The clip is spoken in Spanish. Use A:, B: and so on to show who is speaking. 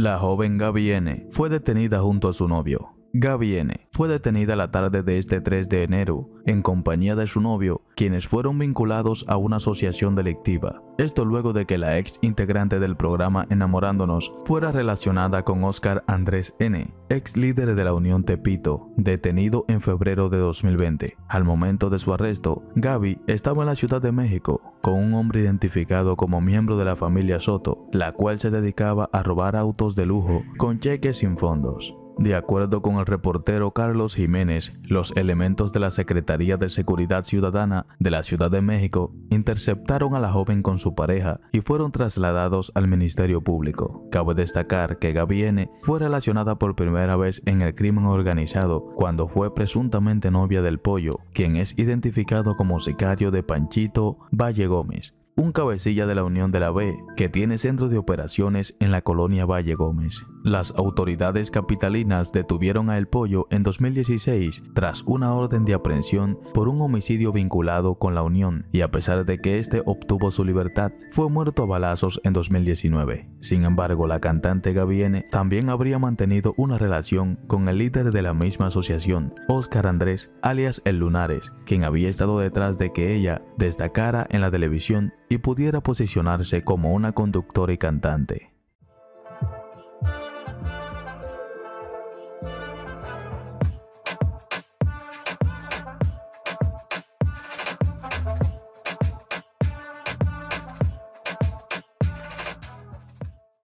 A: La joven Gaby N. fue detenida junto a su novio, Gaby N. fue detenida la tarde de este 3 de enero en compañía de su novio, quienes fueron vinculados a una asociación delictiva. Esto luego de que la ex integrante del programa Enamorándonos fuera relacionada con Oscar Andrés N., ex líder de la Unión Tepito, detenido en febrero de 2020. Al momento de su arresto, Gaby estaba en la Ciudad de México con un hombre identificado como miembro de la familia Soto, la cual se dedicaba a robar autos de lujo con cheques sin fondos. De acuerdo con el reportero Carlos Jiménez, los elementos de la Secretaría de Seguridad Ciudadana de la Ciudad de México interceptaron a la joven con su pareja y fueron trasladados al Ministerio Público. Cabe destacar que N. fue relacionada por primera vez en el crimen organizado cuando fue presuntamente novia del Pollo, quien es identificado como sicario de Panchito Valle Gómez, un cabecilla de la Unión de la B, que tiene centro de operaciones en la colonia Valle Gómez. Las autoridades capitalinas detuvieron a El Pollo en 2016 tras una orden de aprehensión por un homicidio vinculado con la Unión y a pesar de que este obtuvo su libertad, fue muerto a balazos en 2019. Sin embargo, la cantante Gaviene también habría mantenido una relación con el líder de la misma asociación, Oscar Andrés, alias El Lunares, quien había estado detrás de que ella destacara en la televisión y pudiera posicionarse como una conductora y cantante.